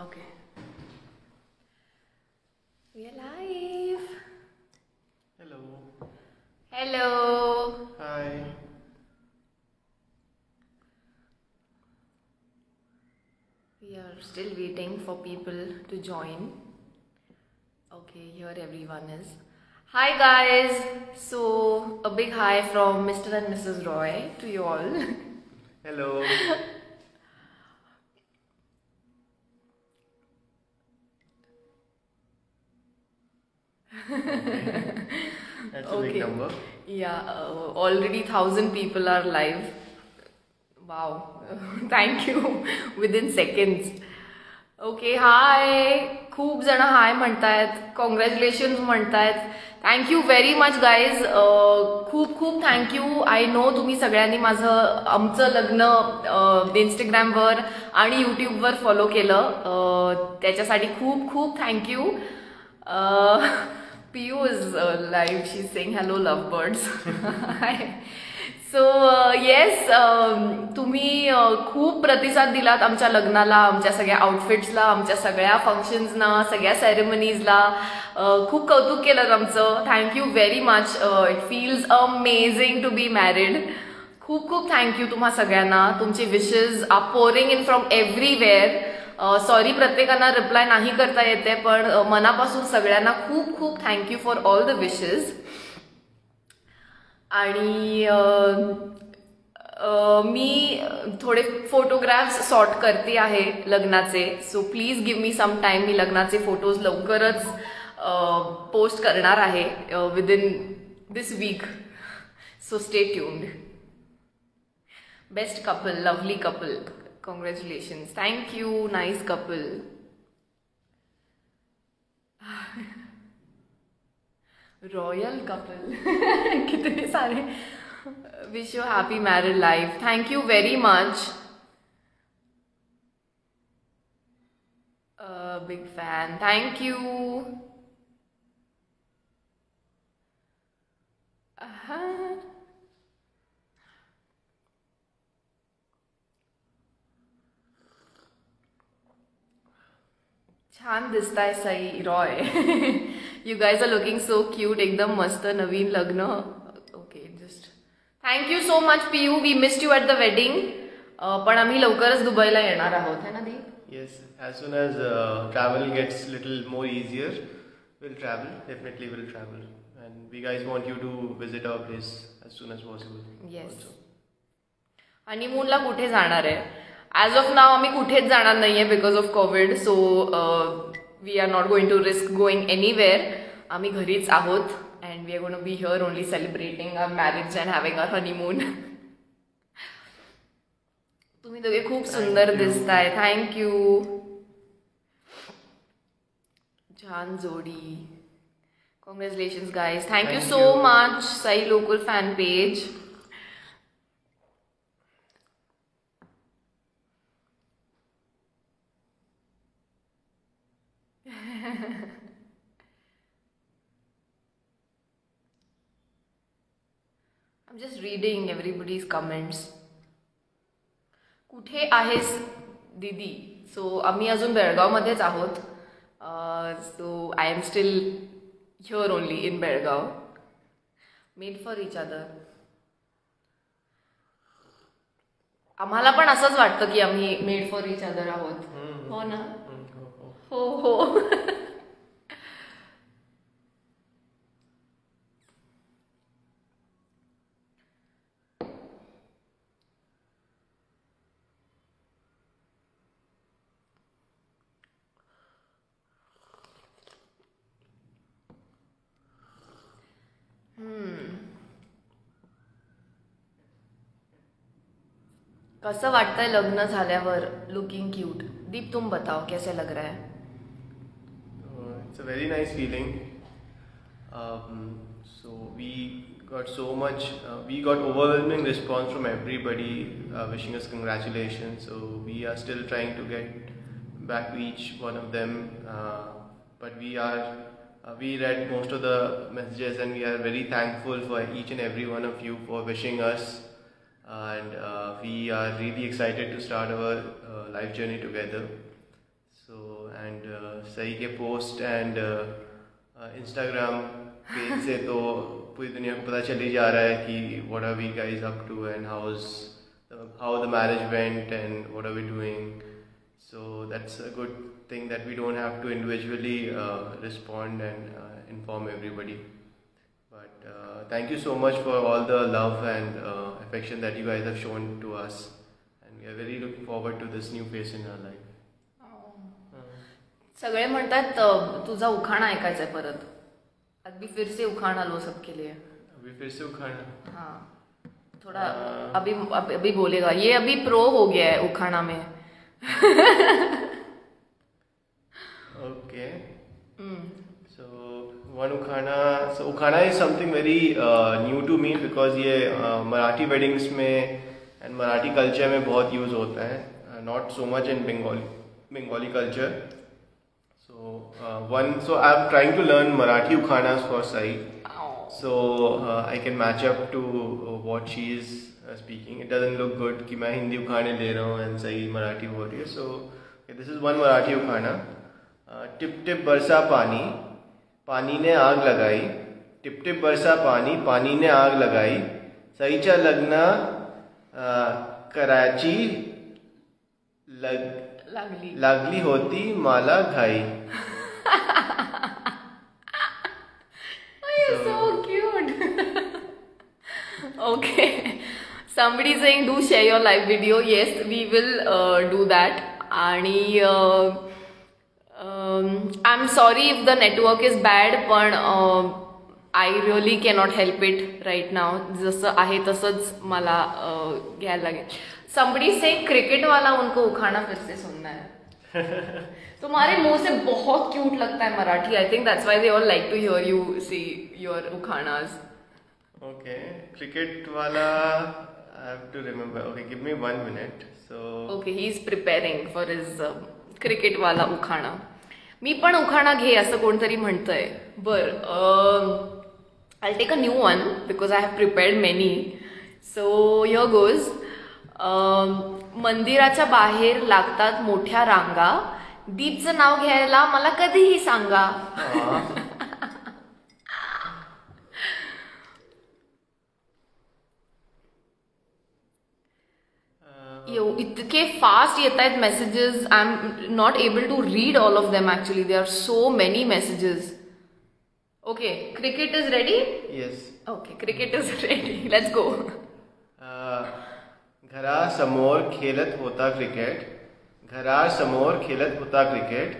Okay. We are live. Hello. Hello. Hi. We are still waiting for people to join. Okay, here everyone is. Hi guys. So a big hi from Mr. and Mrs. Roy to you all. Hello. big number. Yeah, uh, already thousand people are live. Wow, thank you. Within seconds. Okay hi खूप जण hi म्हणतायत congratulations म्हणतायत thank you very much guys खूप खूप thank you I know तुम्ही सगळ्यांनी माझं आमचं लग्न इंस्टाग्रामवर आणि यूट्यूबवर फॉलो केलं. अं, त्याच्यासाठी खूप खूप thank you Piyu is live she sang hello love birds so yes तुम्ही uh, खूप प्रतिसाद दिलात आमच्या लग्नाला आमच्या सगळ्या आउटफिट्सला आमच्या सगळ्या फंक्शन्सना सगळ्या सेरेमनीजला uh, खूप कौतुक केलं आमचं. Thank you very much it feels amazing to be married खूप खूप थँक्यू तुम्हा सगळ्यांना. तुमचे wishes are pouring in from everywhere sorry प्रत्येकांना रिप्लाय नाही करता येते पण मनापासून सगळ्यांना खूप खूप thank you for all the wishes आणि मी थोडे फोटोग्राफ्स सॉर्ट करते आहे लग्नाचे. सो प्लीज गिव्ह मी सम टाईम मी लग्नाचे फोटोज लवकरच पोस्ट करणार आहे within this week so stay tuned best couple lovely couple congratulations thank you nice couple royal couple कितने सारे? Wish you happy married life thank you very much big fan thank you छान दिसताय Sai Roy. You guys are looking so cute एकदम मस्त नवीन लग्न. Okay just thank you so much P you we missed you at the wedding पण आम्ही लवकरच दुबईला येणार आहोत है ना दे? Yes as soon as travel gets little more easier will travel definitely will travel and we guys want you to visit our place as soon as possible yes हनीमूनला कुठे जाणार आहे? ॲज ऑफ नाव आम्ही कुठेच जाणार नाहीये because of covid so we are not going to risk going anywhere आम्ही घरीच आहोत and we are gonna be here only celebrating our marriage and having our honeymoon तुम्ही दोघे खूप सुंदर. दिसताय. थँक्यू छान जोडी. Congratulations guys thank you so. Much Sai local fan page I'm just reading everybody's comments. कुठे आहेस दीदी? सो आम्ही अजून बेळगावमध्येच आहोत. So I am still here only in Belgaum. Made for each other आम्हाला पण असंच वाटतं की आम्ही मेड फॉर इच अदर आहोत. हो ना? oh, oh. हो हो. कसं वाटतंय लग्न झाल्यावर लुकिंग क्यूट दीप तुम बताओ कैसे लग रहा है Uh, it's a very nice feeling. Um, so we got so much, uh, we got overwhelming response from everybody uh, wishing us congratulations. So we are still trying to get back to each one of them. Uh, but we are, uh, we read most of the messages and we are very thankful for each and every one of you for wishing us. and uh, we are really excited to start our uh, life journey together. So and uh, सही के post and uh, uh, Instagram page से तो पूरी दुनिया को पता चल ही जा रहा है कि what are we guys up to and how's the, how the marriage went and what are we doing. So that's a good thing that we don't have to individually uh, respond and uh, inform everybody. Uh, thank you so much for all the love and uh, affection that you guys have shown to us, and we are very looking forward to this new phase in our life. सगळे म्हणतात तुझा उखाणा ऐकायचा आहे परत अगदी फिर से उखाणा low सबके लिए अभी फिर से उखाड़ा हाँ थोड़ा हाँ। अभी अभी बोलेगा ये अभी प्रो हो गया है उखाना में ukhana. So ukhana is something very uh, new to me because ये uh, मराठी weddings में and मराठी culture में बहुत use होता है. Uh, not so much in Bengali Bengali culture. So uh, one. So I'm trying to learn Marathi ukhanas for Sai. आओ। So uh, I can match up to uh, what she is uh, speaking. It doesn't look good कि मैं हिंदी उखाने ले रहा हूँ and सही मराठी बोल रही है. So okay, this is one Marathi ukhana. Uh, टिप टिप बरसा पानी पानी ने आग लगाई टिप टिप बरसा पानी पानी ने आग लगाई सईचा लग्न uh, कराची लग लागली लागली होती माला घाई Oh, so cute. okay. Somebody saying do share your live video. Yes, we will uh, do that. आणि I am sorry if the network is bad पण I really cannot help it right now जसं आहे तसंच मला uh, घ्यायला लागेल. Somebody से cricket वाला उनको उखाना फिर से सुनना है. तुम्हारे मुंह से बहुत क्यूट लगता है Marathi. I think that's why they all like to hear you see your ukhanas Okay, cricket wala. I have to remember. Okay, give me one minute. So, okay he is preparing for is क्रिकेटवाला ukhana. मी पण उखाणा घे असं कोणतरी म्हणतंय. बर I take a new one because I have prepared many so य goes मंदिराच्या बाहेर लागतात मोठ्या रांगा. दीपचं नाव घ्यायला मला कधीही सांगा. Uh, इतके फास्ट येत आहेत messages I am not able to read all of them actually they are so many messages Okay cricket is ready yes. Okay cricket is ready let's go Uh, घरासमोर खेळत होता क्रिकेट घरासमोर खेळत होता cricket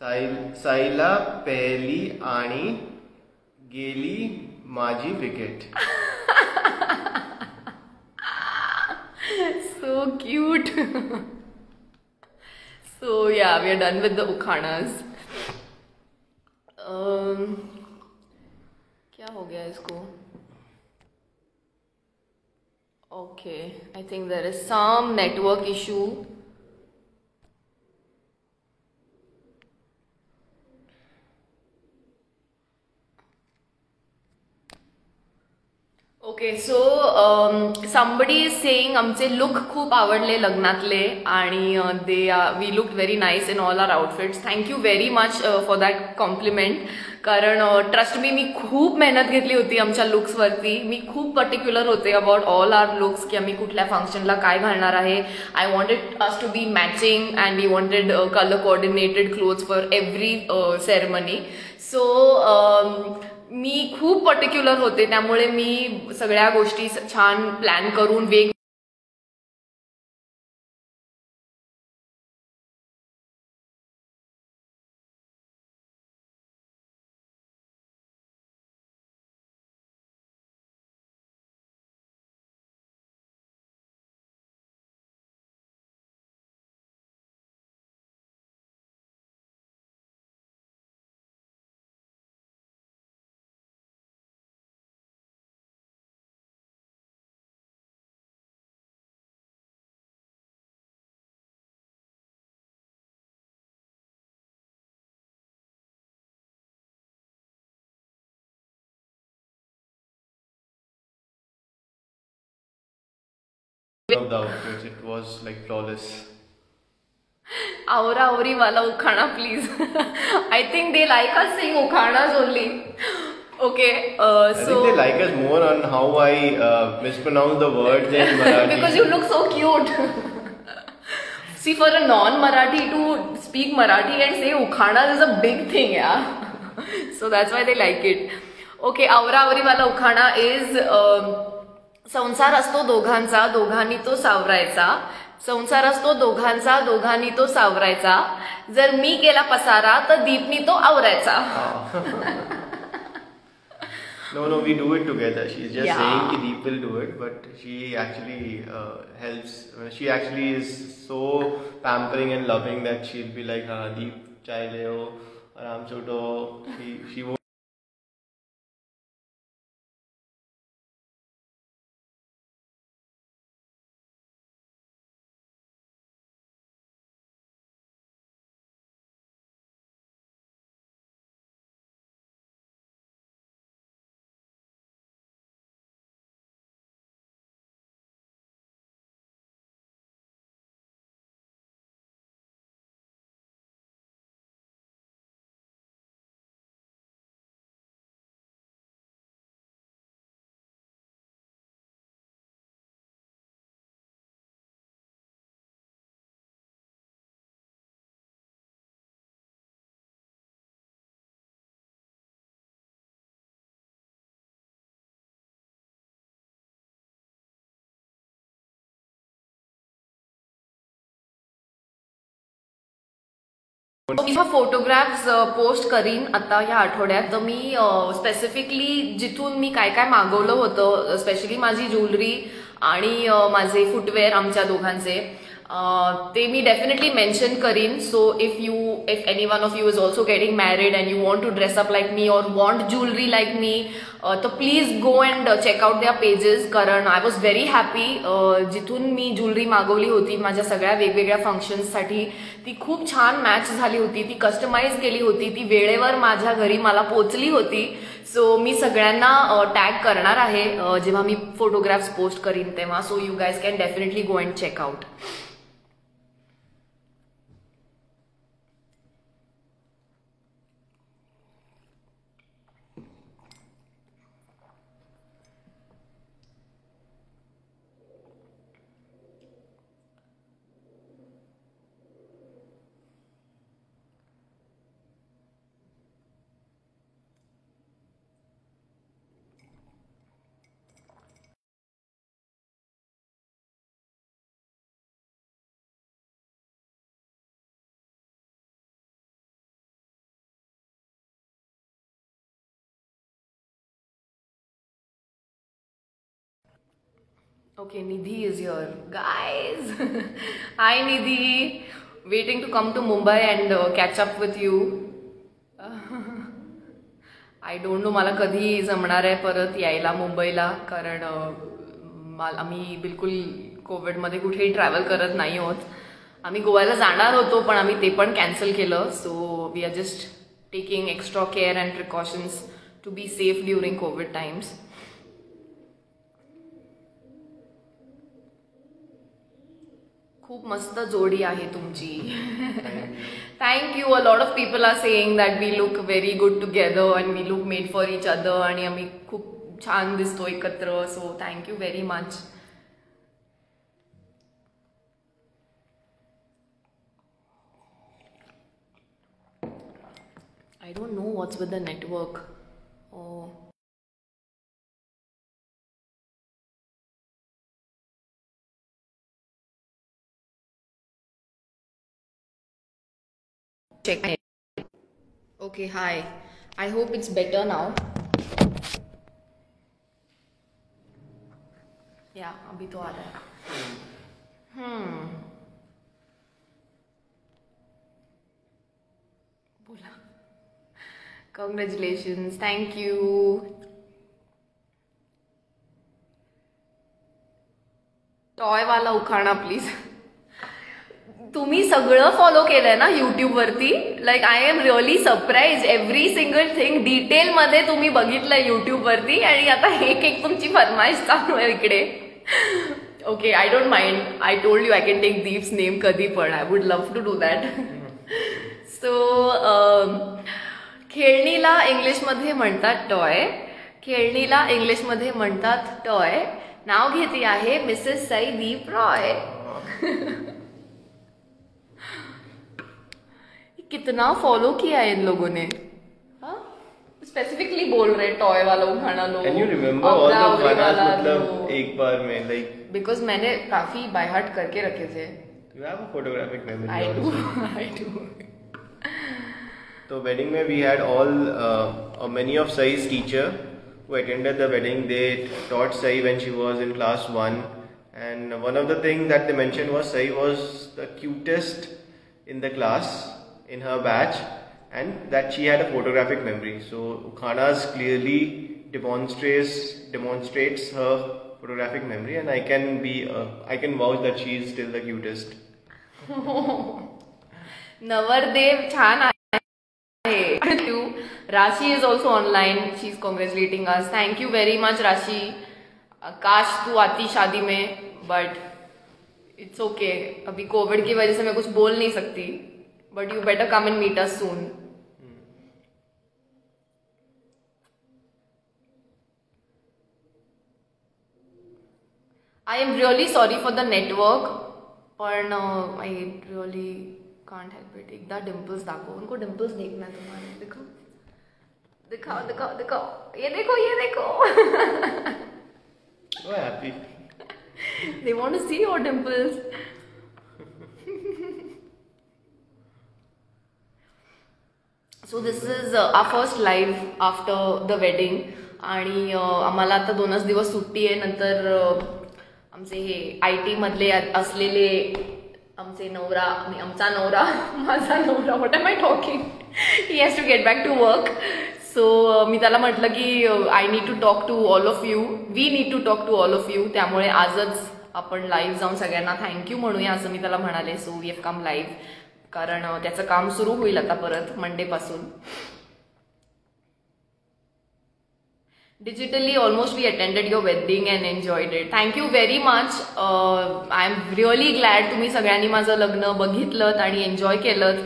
Sail साईला पहिली आणि गेली माझी wicket so cute. so yeah, we are done with the ukhanas. क्या हो गया इसको? Okay I think there is some network issue okay so somebody is saying आमचे लुक खूप आवडले लग्नातले आणि they we look very nice in all our outfits thank you very much for that compliment कारण uh, ट्रस्ट मी मी खूप मेहनत घेतली होती आमच्या लुक्सवरती मी खूप पर्टिक्युलर होते अबाउट ऑल आर लुक्स की आम्ही कुठल्या फंक्शनला काय घालणार आहे. I wanted us to be matching and we wanted colour coordinated clothes for every ceremony so मी खूप पर्टिक्युलर होते त्यामुळे मी सगळ्या गोष्टी छान प्लॅन करून वेग of the outfits. It was like flawless. Aura Ori Wala Ukhana, please. I think they like us saying Ukhanas only. Okay, uh, I so. think they like us more on how I uh, mispronounce the words Marathi. because you look so cute. See, for a non-Marathi to speak Marathi and say Ukhanas is a big thing, yeah. so that's why they like it. Okay, Aura Auri Wala Ukhana is. Um, संसार असतो दोघांचा दोघांनी तो सावरायचा संसार असतो दोघांचा दोघांनी तो सावरायचा जर मी केला पसारा तर दीपनी तो आवरायचा No, no, we do it together. She's just Yeah. saying that Deep will do it, but she actually uh, helps. uh, She actually is so pampering and loving that she'll be like, "Ha, Deep, chai leo, aram chuto." She she won't. मी हा photographs post करीन आता या आठवड्यात. तर मी specifically जिथून मी काय काय मागवलं होतं स्पेशली माझी ज्वेलरी आणि माझे फुटवेअर आमच्या दोघांचे. Uh, ते मी डेफिनेटली मेन्शन करीन. So if you if any one of you is also getting married and you want to dress up like me or want jewellery like me तर please go and check out द्या pages कारण I was very happy जिथून मी jewellery मागवली होती माझ्या सगळ्या वेगवेगळ्या फंक्शन्ससाठी ती खूप छान मॅच झाली होती ती कस्टमाइज केली होती ती वेळेवर माझ्या घरी मला पोचली होती. सो मी सगळ्यांना uh, टॅग करणार आहे uh, जेव्हा मी फोटोग्राफ्स पोस्ट करीन तेव्हा. So you guys can definitely go and check out Okay, Nidhi is here. Guys! Hi, Nidhi! Waiting to come to Mumbai and uh, catch up with you. I don't know मला कधी जमणार आहे परत यायला मुंबईला कारण uh, मला आम्ही बिलकुल कोविडमध्ये कुठेही ट्रॅव्हल करत नाही आहोत आम्ही गोव्याला जाणार होतो पण आम्ही ते पण कॅन्सल केलं so we are just taking extra care and precautions to be safe during covid times खूप मस्त जोडी आहे तुमची. Thank you a lot of people are saying that we look very good together and we look made for each other आणि आम्ही खूप छान दिसतो एकत्र. So thank you very much I don't know what's with the network oh check it. Okay, hi. I hope it's better now. Yeah, अभी to आ रहा Hmm. बोला. Congratulations. Thank you. टॉय वाला उखाणा प्लीज तुम्ही सगळं फॉलो केलंय ना युट्यूबवरती like I am really surprise every single thing डिटेलमध्ये तुम्ही बघितलंय युट्यूबवरती आणि आता एक एक तुमची फरमाईश चालू आहे इकडे. Okay I don't mind I told you I can take Deeps name कधी पण. I would love to do that so खेळणीला इंग्लिशमध्ये म्हणतात टॉय खेळणीला इंग्लिशमध्ये म्हणतात टॉय नाव घेते आहे मिसेस साई दीप रॉय कितना फॉलो किया है इन लोगों ने? हाँ? स्पेसिफिकली बोल रहे टॉय वाला उखाना low and you remember all the फनास मतलब एक बार में लाइक बिकॉज़ मैंने काफ़ी बाय हार्ट करके रखे थे। You have a photographic memory I do I do तो वेडिंग में we had all a many of Sai's teacher who attended the wedding they taught Sai when she was in class 1 and one of the thing that they mention was Sai was the cutest in the class. in her batch, and that she had a photographic memory. So Ukhanas clearly demonstrates demonstrates her photographic memory, and I can be uh, I can vouch that she is still the cutest. नवरदेव छान आहे you Rashi is also online she is congratulating us thank you very much Rashi काश तू आती शादी में but it's okay अभी Covid की वजह से मैं कुछ बोल नहीं सकती but you better come and meet us soon I am really sorry for the network पण I really can't help it एकदा डिम्पल्स दाखव उनको डिम्पल्स देखना है तुम्हारे दिखाओ दिखाओ दिखाओ दिखाओ ये देखो ये देखो So happy. they want to see your so this is a first live after the wedding आणि uh, आम्हाला आता दोनच दिवस सुट्टी आहे. नंतर uh, आमचे हे आय टी मधले असलेले आमचे नवरा आमचा नवरा माझा नवरा what am I talking he has to get back to work so मी त्याला म्हटलं की I need to talk to all of you we need to talk to all of you त्यामुळे आजच आपण लाईव्ह जाऊन सगळ्यांना थँक्यू म्हणूया असं मी त्याला म्हणाले. So we have come live कारण त्याचं काम सुरू होईल आता परत मंडेपासून. Digitally almost we attended your wedding and enjoyed it. Thank you very much. I am really glad तुम्ही सगळ्यांनी माझं लग्न बघितलं आणि एन्जॉय केलं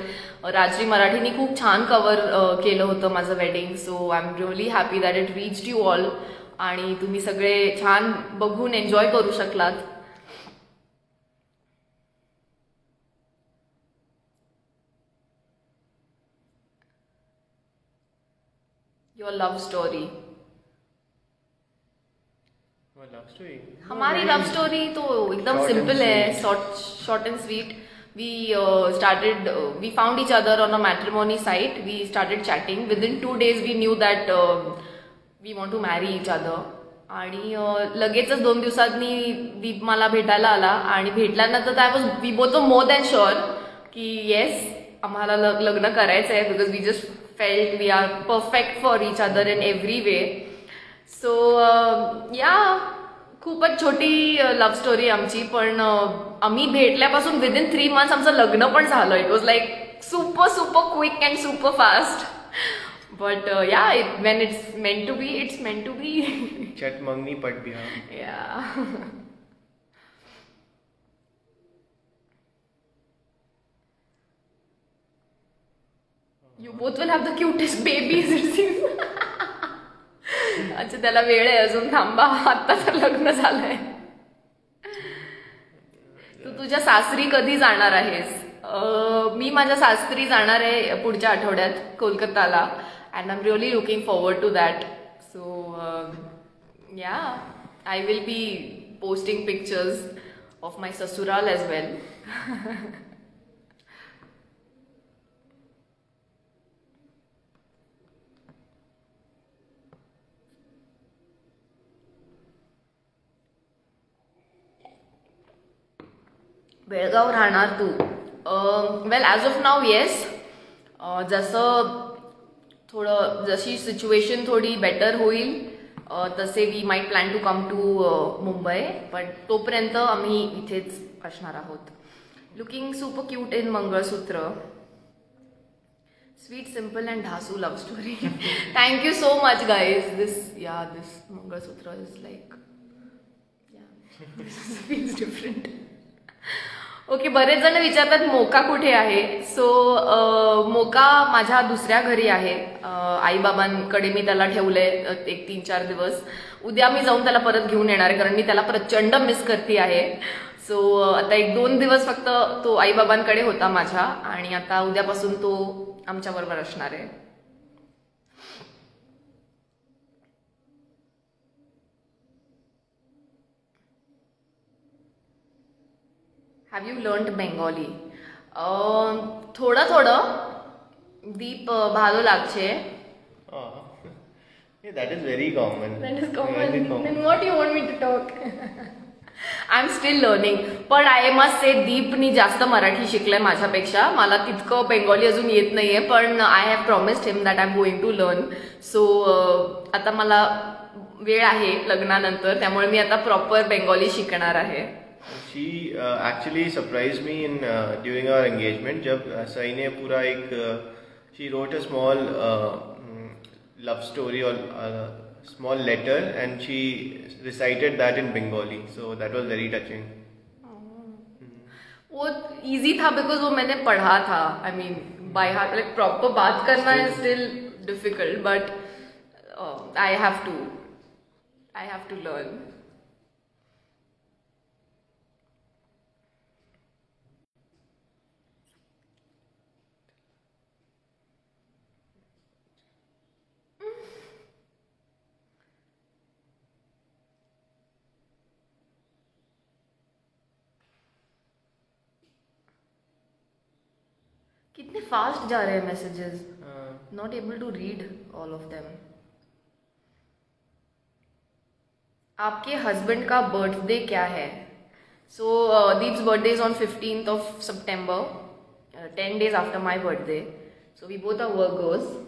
राजरी मराठीनी खूप छान कवर केलं होतं माझं wedding so I am really happy that it reach you all आणि तुम्ही सगळे छान बघून एन्जॉय करू शकलात. Your love story love story. हमारी लव स्टोरी तो एकदम सिंपल है. Short short and sweet we started we found each other on a matrimony site we started chatting within two days we knew that we want to marry each other आणि uh, लगेचच दोन दिवसांनी दीप मला भेटायला आला. आणि भेटल्यानंतर I was we both more than sure की येस आम्हाला लग्न करायचं आहे because we just felt we are perfect for each other in every way so yeah खूपच छोटी लव्ह स्टोरी आमची पण अं, आम्ही भेटल्यापासून विदिन थ्री मंथ्स आमचं लग्न पण झालं. It was like super super quick and super fast but yeah when it's meant to be it's meant to be Chat Mangni Pat Bihar. Yeah you both will have the cutest babies अच्छा त्याला वेळ आहे अजून. थांबा आता तर लग्न झालंय. तू तुझ्या सासरी कधी जाणार आहेस? मी माझ्या सासरी जाणार आहे पुढच्या आठवड्यात कोलकाताला. And I am really looking forward to that so yeah I will be posting pictures of my sasural as well Belgaum राहणार तू? Well as of now yes जसं थोडं जशी सिच्युएशन थोडी बेटर होईल तसे we my plan to come to Mumbai. पण तोपर्यंत आम्ही इथेच असणार आहोत. Looking super cute in mangalsutra. Sweet simple and dhasu love story thank you so much guys this yeah this mangalsutra is like feels different okay बरेच जण विचारतात मोका कुठे आहे? सो मोका माझ्या दुसऱ्या घरी आहे. आईबाबांकडे मी त्याला ठेवलंय एक तीन चार दिवस. उद्या मी जाऊन त्याला परत घेऊन येणार आहे कारण मी त्याला प्रचंड मिस करते आहे. सो आता एक दोन दिवस फक्त तो आईबाबांकडे होता माझ्या आणि आता उद्यापासून तो आमच्याबरोबर असणार आहे. हॅव यू लर्न बेंगॉली थोडं थोडं. दीप भालो लागছে that is very common. That is common. Then what you want me to talk? I am still learning पण आय मस्ट से दीपनी जास्त मराठी शिकलंय माझ्यापेक्षा. मला तितकं बेंगॉली अजून येत नाहीये पण I have promised him that I am going to learn so आता मला वेळ आहे लग्नानंतर त्यामुळे मी आता प्रॉपर बेंगॉली शिकणार आहे. She actually surprise me in during our engagement जब सई ने पूरा एक she wrote a small love story और small letter and she recited that in Bengali. So that was very touching. वो इजी था बिकॉज़ वो मैंने पढ़ा था I mean by heart like proper बात करना is still difficult but I have to I have to learn कितने fast जा रहे हैं messages not able to read all of them आपके हस्बैंड का बर्थडे क्या है? So Deeps birthday is on fifteenth of September ten days after my birthday so we both are workers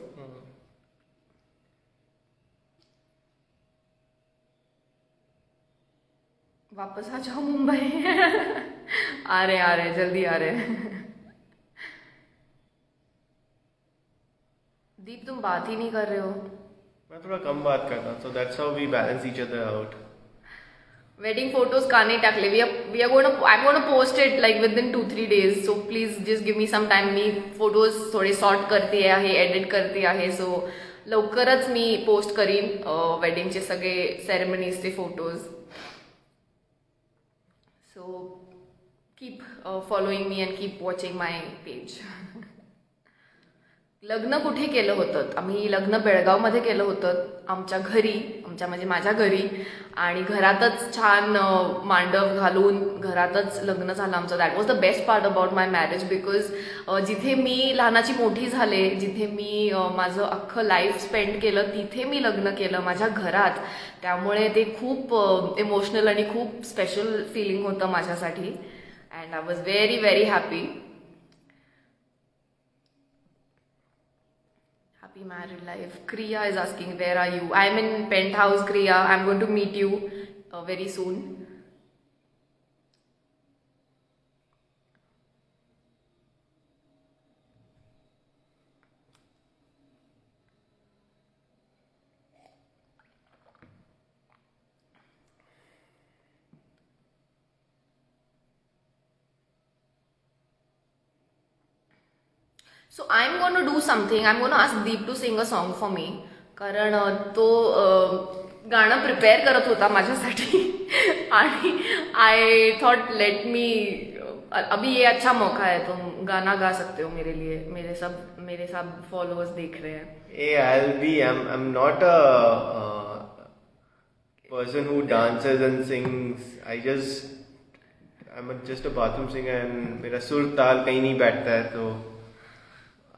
वापस आ जाओ मुंबई। आ रहे आ रहे जल्दी आ रहे दीप तुम बात ही नहीं कर रहे हो। मैं थोड़ा कम बात करता so that's how we balance each other out wedding photos का नहीं टाकले we we are going I am going post it like within two three days so please just give me some time me photos थोडे sort करते आहे edit करते आहे so लवकरच मी post करीन वेडिंगचे सगळे सेरेमनीजचे photos so keep following me and keep watching my page लग्न कुठे केलं होतं? आम्ही लग्न बेळगावमध्ये केलं होतं. आमच्या घरी आमच्या म्हणजे माझ्या घरी. आणि घरातच छान मांडव घालून घरातच लग्न झालं आमचं. That was the best part about my marriage because जिथे मी लहानाची मोठी झाले जिथे मी माझं अख्खं लाईफ स्पेंड केलं तिथे मी लग्न केलं माझ्या घरात. त्यामुळे ते खूप इमोशनल आणि खूप स्पेशल फिलिंग होतं माझ्यासाठी. And I was very very happy happy married life. Kriya is asking, where are you? I'm in penthouse, Kriya. I'm going to meet you uh, very soon. So I am gonna do something I am gonna ask Deep to sing a song for me कारण तो गाणं prepare करत होता माझ्यासाठी. आणि I thought let me अभी ये अच्छा मौका है, तुम गाना गा सकते हो मेरे लिए. मेरे सब मेरे सब फॉलोअर्स देख रहे हैं. Eh I be I am not a person who dances and sings. I just, i'm just a bathroom singer and मेरा सुर ताल कहीं नहीं बैठता है तो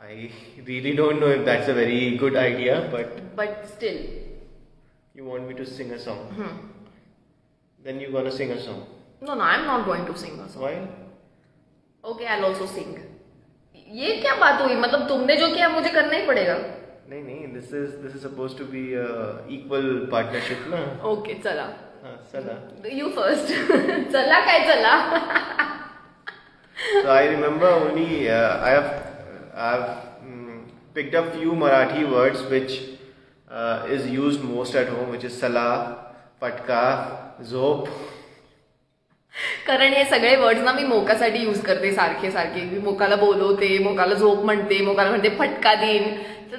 I really don't know if that's a very good idea, but. But still. You want me to sing a song? Hmm. Then you're gonna sing a song. No, no, I'm not going to sing a song. Why? Okay, I'll also sing. ये क्या बात हुई मतलब तुमने जो KIA मुझे करना ही पड़ेगा नहीं नहीं this is this is suppose to be equal partnership ना ओके चला हाँ चला यू फर्स्ट चला काय चला so I remember only uh, I have I've um, picked up few Marathi words which uh, is used most at home, which is salah, patka, zop. कारण हे सगळे वर्ड्स ना मी मोकासाठी यूज करते सारखे सारखे. मी मोकाला बोलवते मोकाला झोप म्हणते मोकाला म्हणते फटका देईन.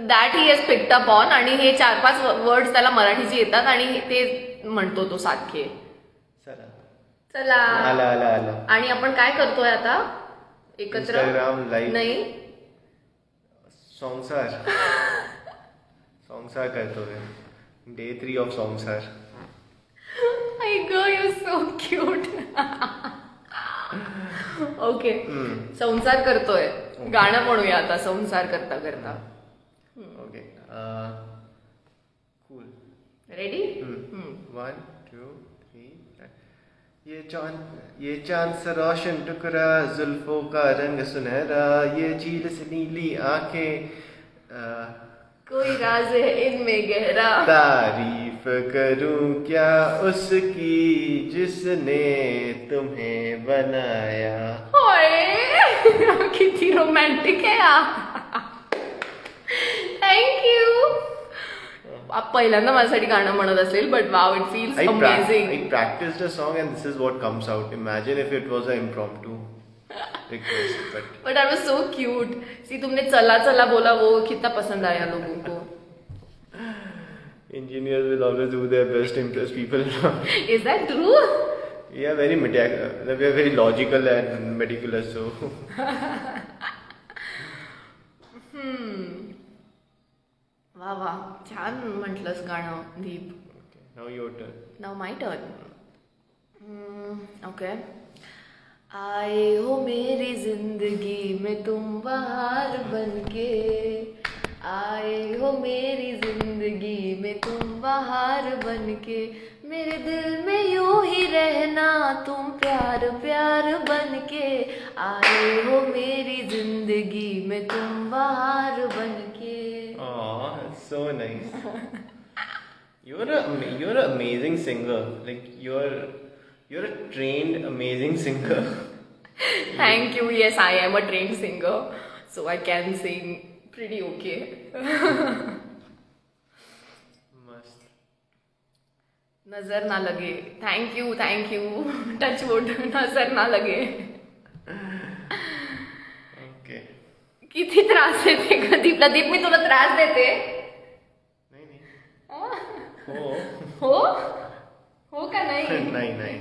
That he has picked up on आणि हे चार पाच वर्ड्स त्याला मराठीचे येतात आणि ते म्हणतो तो सारखे. चला चला आला आला आला आणि आपण काय करतोय आता? एकत्र. नाही. संसार संसार करतोय डे थ्री ऑफ संसार I go, you're so cute. Okay संसार करतोय गाणं म्हणूया आता संसार करता करता ओके कूल रेडी वन ये चाँद ये चाँद सा रोशन टुकड़ा जुल्फों का रंग सुनहरा ये झील से नीली आँखें कोई राज है इनमें गहरा। तारीफ़ करूँ क्या उसकी जिसने तुम्हें बनाया? होय किती रोमॅन्टिक आहे थँक्यू पहिल्यांदा माझ्यासाठी गाणं म्हणत असेल but wow it feels amazing I practiced a song and this is what comes out. Imagine if it was an impromptu request, but but I was so cute C तुमने चला चला बोला वो कितना पसंद आया लोगों को engineers will always do their best to impress people. Is that true yeah, very metic- uh, we are very logical and meticulous. So वा वा. छान म्हटलंस गाणं Deep. Now your turn. Now my turn okay आए हो मेरी ज़िंदगी में तुम बहार बनके। आए हो मेरी ज़िंदगी में तुम बहार बनके। मेरे दिल में यूँ ही रहना तुम प्यार प्यार बनके। आए हो मेरी ज़िंदगी में तुम बहार बनके। So nice. You're a you're an amazing singer. Like you're you're a trained amazing singer. Thank you. Yes, I am a trained singer, so I can sing pretty okay. Must. नज़र ना लगे thank you thank you touch wood नज़र ना लगे Okay. किती त्रास देते कधी प्रदीप मी तुला त्रास देते. हो. हो? हो का नाही? नहीं नहीं.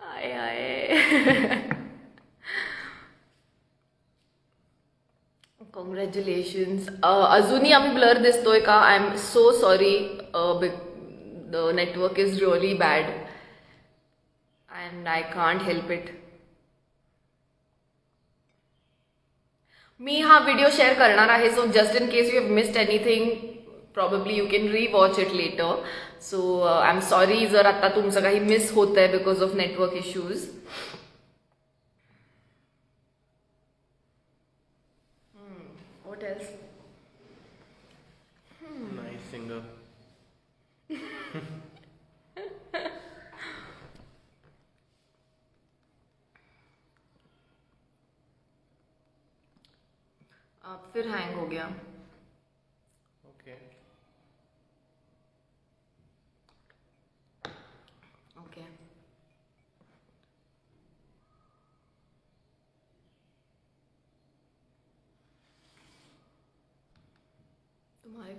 आय आय कॉंग्रॅच्युलेशन्स अजूनही आम्ही ब्लर दिसतोय का? I am so sorry the network is really bad and I can't help it मी हा व्हिडिओ शेअर करणार आहे so just in case you have missed anything probably you can rewatch it later so I am sorry जर आता तुमचं काही miss होत आहे because of network issues What else? Singer. अब फिर हैंग हो गया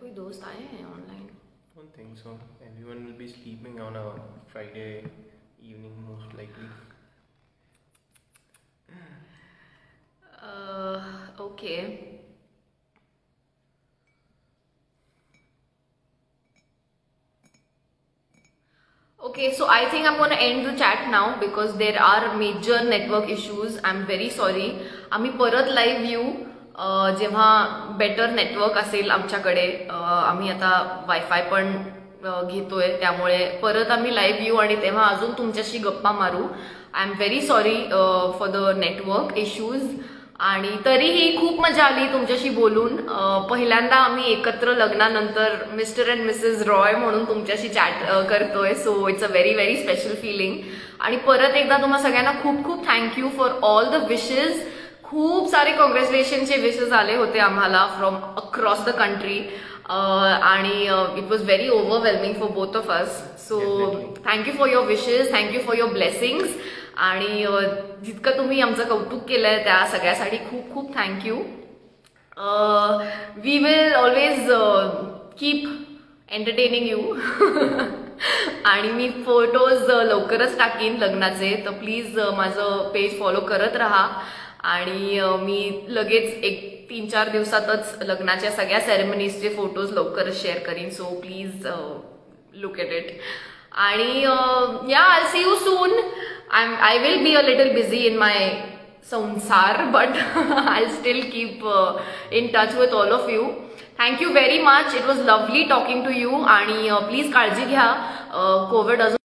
कोई दोस्त आए हैं online Don't think so. Everyone will be sleeping on a Friday evening, most likely. Okay Okay, so I think I'm gonna end the chat now because there are major network issues. I'm very sorry. आम्ही परत live येऊ जेव्हा better network असेल आमच्याकडे आम्ही आता wifi पण घेतोय. त्यामुळे परत आम्ही लाईव्ह येऊ आणि तेव्हा अजून तुमच्याशी गप्पा मारू. I am very sorry for the network issues आणि तरीही खूप मजा आली तुमच्याशी बोलून. पहिल्यांदा आम्ही एकत्र लग्नानंतर मिस्टर अँड मिसेस रॉय म्हणून तुमच्याशी चॅट करतोय. So it's a very very special feeling आणि परत एकदा तुम्हाला सगळ्यांना खूप खूप thank you for all the wishes खूप सारे कॉंग्रॅच्युलेशनचे विशेस आले होते आम्हाला फ्रॉम अक्रॉस द कंट्री आणि it was very overwhelming for both of us so. Thank you for your wishes thank you for your blessings आणि जितकं तुम्ही आमचं कौतुक केलंय त्या सगळ्यासाठी खूप खूप thank you we will always keep entertaining you आणि मी फोटोज लवकरच टाकीन लग्नाचे. तर प्लीज माझं पेज फॉलो करत राहा. आणि मी लगेच एक तीन चार दिवसातच लग्नाच्या सगळ्या सेरेमनीजचे फोटोज लवकरच शेअर करीन. So please look at it आणि या I see you soon I I will be a little busy in my संसार but I still keep in touch with all of you thank you very much it was lovely talking to you आणि please काळजी घ्या. Covid अजून